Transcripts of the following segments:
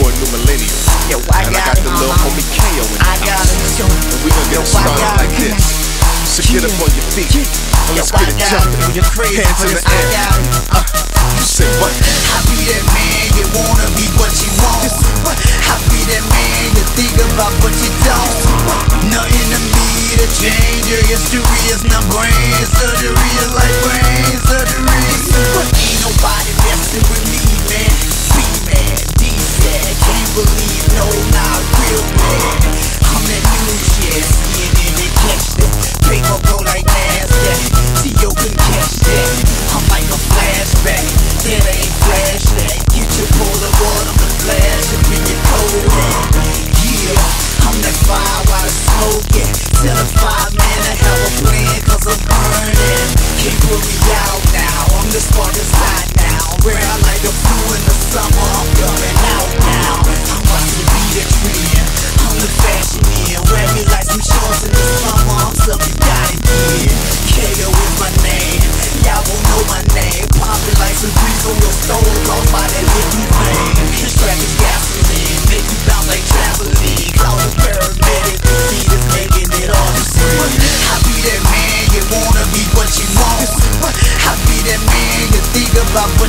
for a new millennium. Yo, I and I got got it, the little homie KO in I got it, too. And we gonna get Yo, it started got like it. this. So get up on your feet. And Yo, let's I get it got jumping. You're crazy Hands in the air. Uh, you say what? I be that man you wanna be what you want. I be that man you think about what you don't. Nothing to me to change your history is not brain surgery is like brain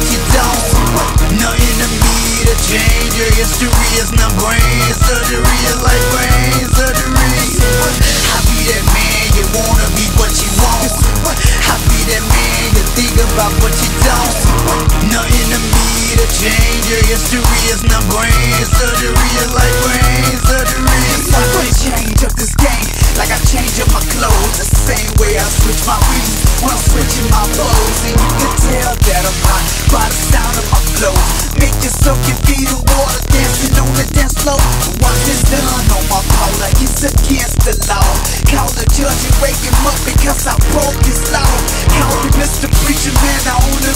about you don't. Nothing to me to change your history is not brain surgery, is like brain surgery. I be that man, you wanna be what you want. I be that man, you think about what you don't. Nothing to me change your history is not brain surgery, is like brain surgery. I could change up this game like I change up my clothes. The same way I switch my weeds when I'm switching my clothes. And you can tell that I'm hot by the sound of my flow. Make yourself your feet in water dancing on the dance floor. Once it's done on my like it's against the law. Call the judge and wake him up because I broke his law. Call me Mr. Preacher Man, I own the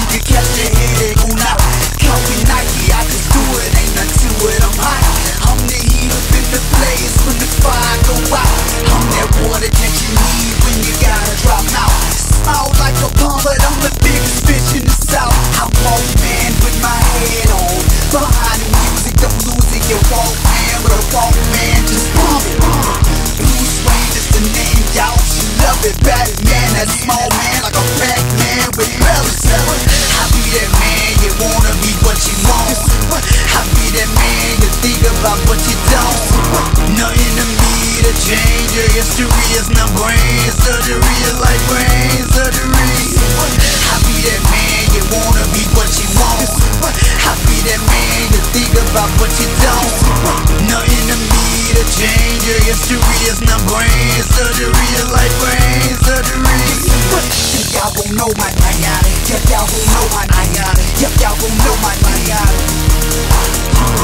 you to catch the headache on out. Call me Nike, I just do it, ain't nothing to it, I'm hot. I'm the heat up in the place when the fire go out. I'm that water that you need when you gotta drop out. Small like a palm, but I'm the biggest fish in the south. I walk man with my head on. Behind the music, don't lose it. You walk man with a walk man, just bump it. Bruce Wayne is the name, y'all should love it. Batman, that small man that man, you wanna be what you want. I be that man, you think about what you don't. Nothing to me to change your history is not brain surgery, is like brain surgery. I be that man, you wanna be what you want. I be that man, you think about what you don't. History is not brain surgery, is like brain surgery. Y'all gon' know my yep, y'all gon' know my yep, y'all gon' know my name. Yep,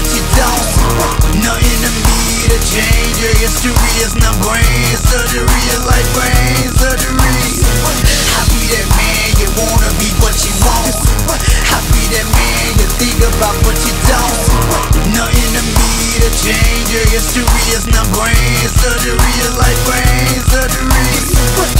what you don't. Nothing to me to change your history is not brain surgery, is like brain surgery. I be that man, you wanna be what you want. I be that man, you think about what you don't. Nothing to me to change your history is not brain surgery, is like brain surgery.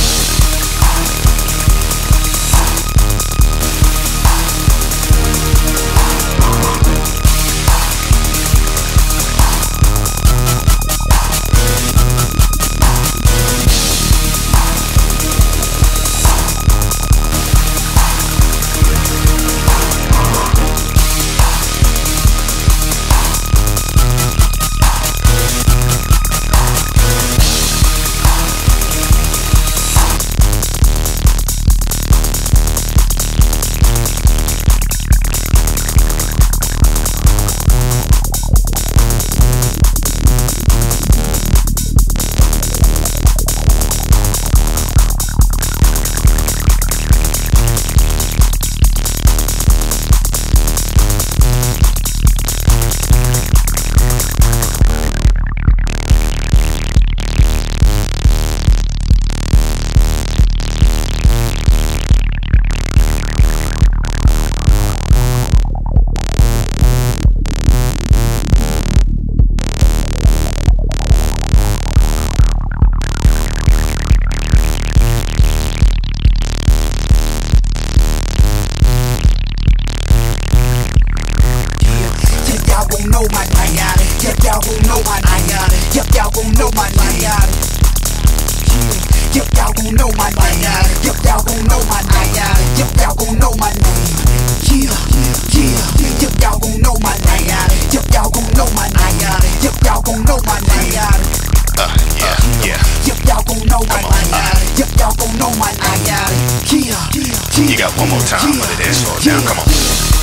up one more time. what the dance floor down. Come on.